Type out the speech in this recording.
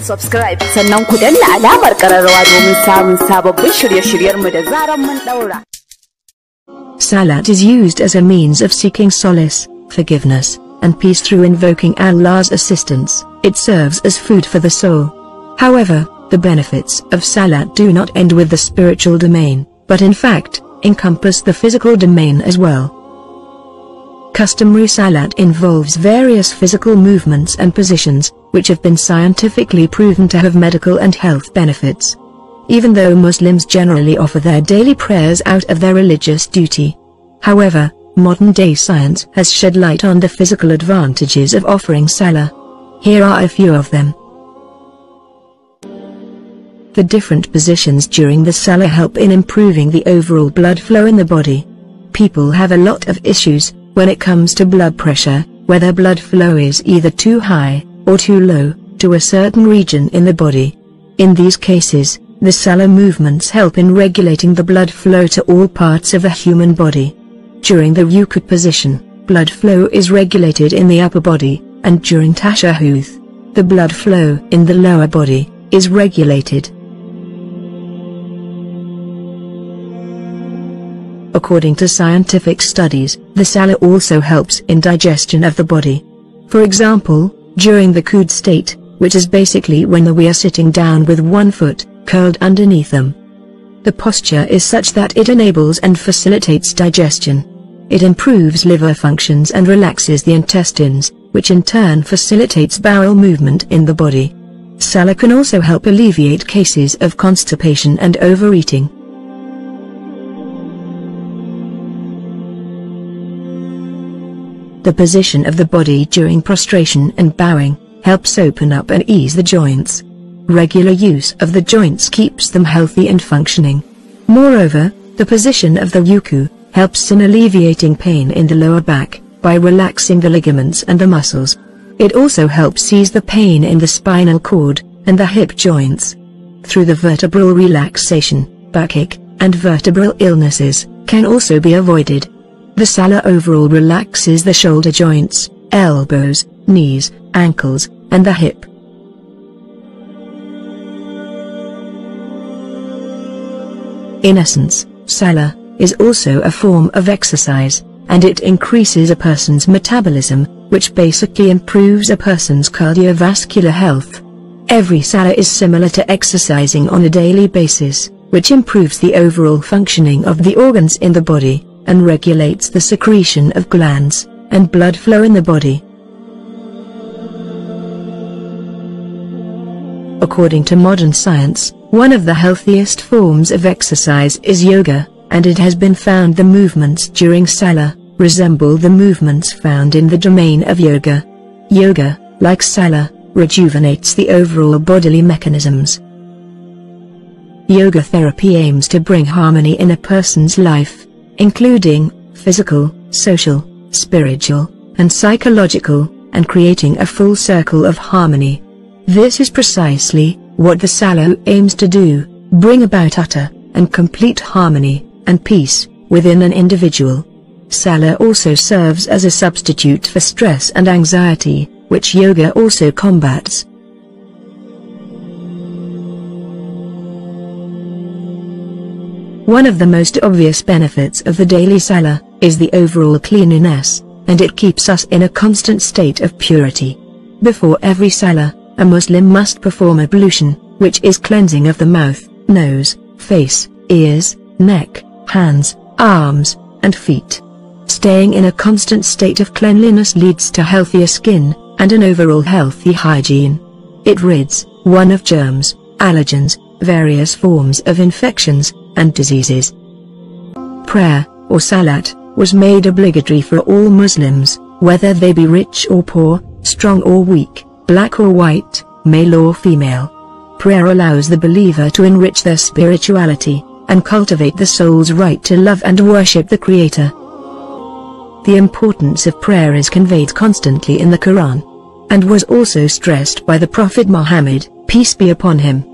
subscribe sannan alamar kararrawa domin samun sababbin shirye-shiryenmu da zaran mun daura. Salat is used as a means of seeking solace, forgiveness, and peace through invoking Allah's assistance. It serves as food for the soul. However, the benefits of Salat do not end with the spiritual domain, but in fact, encompass the physical domain as well. Customary Salat involves various physical movements and positions, which have been scientifically proven to have medical and health benefits. Even though Muslims generally offer their daily prayers out of their religious duty. However, modern-day science has shed light on the physical advantages of offering Salah. Here are a few of them. The different positions during the Salah help in improving the overall blood flow in the body. People have a lot of issues when it comes to blood pressure, whether blood flow is either too high or too low to a certain region in the body. In these cases, the Salah movements help in regulating the blood flow to all parts of the human body. During the Ruku position, blood flow is regulated in the upper body, and during Tashahud, the blood flow in the lower body is regulated. According to scientific studies, the sala also helps in digestion of the body. For example, during the Kud state, which is basically when we are sitting down with one foot curled underneath them. The posture is such that it enables and facilitates digestion. It improves liver functions and relaxes the intestines, which in turn facilitates bowel movement in the body. Sala can also help alleviate cases of constipation and overeating. The position of the body during prostration and bowing helps open up and ease the joints. Regular use of the joints keeps them healthy and functioning. Moreover, the position of the Ruku helps in alleviating pain in the lower back by relaxing the ligaments and the muscles. It also helps ease the pain in the spinal cord and the hip joints. Through the vertebral relaxation, backache and vertebral illnesses can also be avoided. The Salah overall relaxes the shoulder joints, elbows, knees, ankles, and the hip. In essence, Salah is also a form of exercise, and it increases a person's metabolism, which basically improves a person's cardiovascular health. Every Salah is similar to exercising on a daily basis, which improves the overall functioning of the organs in the body and regulates the secretion of glands and blood flow in the body. According to modern science, one of the healthiest forms of exercise is yoga, and it has been found the movements during Sala resemble the movements found in the domain of yoga. Yoga, like Sala, rejuvenates the overall bodily mechanisms. Yoga therapy aims to bring harmony in a person's life including physical, social, spiritual, and psychological, and creating a full circle of harmony. This is precisely what the Salah aims to do, bring about utter and complete harmony and peace within an individual. Salah also serves as a substitute for stress and anxiety, which yoga also combats. One of the most obvious benefits of the daily Salah is the overall cleanliness, and it keeps us in a constant state of purity. Before every Salah, a Muslim must perform ablution, which is cleansing of the mouth, nose, face, ears, neck, hands, arms, and feet. Staying in a constant state of cleanliness leads to healthier skin, and an overall healthy hygiene. It rids one of germs, allergens, various forms of infections, and diseases. Prayer, or salat, was made obligatory for all Muslims, whether they be rich or poor, strong or weak, black or white, male or female. Prayer allows the believer to enrich their spirituality, and cultivate the soul's right to love and worship the Creator. The importance of prayer is conveyed constantly in the Quran, and was also stressed by the Prophet Muhammad, peace be upon him.